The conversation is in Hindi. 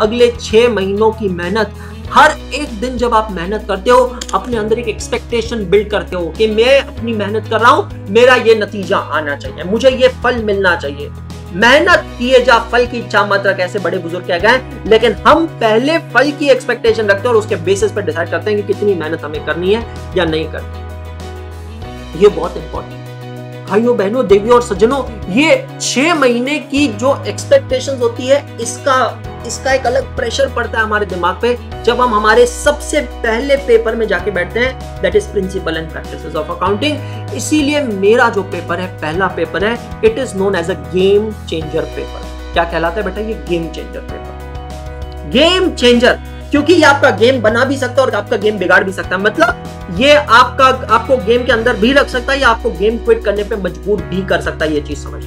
अगले छह महीनों की मेहनत। हर एक दिन जब आप मेहनत करते हो, अपने अंदर एक एक्सपेक्टेशन बिल्ड करते हो कि मैं अपनी मेहनत कर रहा हूँ, मेरा ये नतीजा आना चाहिए, मुझे ये फल मिलना चाहिए। मेहनत किए जा फल की इच्छा मत रख ऐसे बड़े बुज़ुर्ग कह गए लेकिन हम पहले फल की एक्सपेक्टेशन रखते हैं और उसके बेसिस पर डिसाइड करते हैं कि कितनी मेहनत हमें करनी है या नहीं करनी। ये बहुत इंपॉर्टेंट भाइयों, बहनों, देवियों और सज्जनों, ये छह महीने की जो एक्सपेक्टेशन होती है, इसका इसका एक अलग प्रेशर पड़ता है हमारे दिमाग पे, जब हम हमारे सबसे पहले पेपर में जाके बैठते हैं that is principle and practice of accounting इसीलिए मेरा जो पेपर है, पहला पेपर है it is known as a game changer paper क्या कहलाता है बेटा? ये game changer paper game changer क्योंकि ये आपका गेम बना भी सकता है और आपका गेम बिगाड़ भी सकता है। मतलब ये आपका, आपको गेम के अंदर भी रख सकता है या आपको गेम क्विट करने पे मजबूर भी कर सकता है ये चीज़ समझ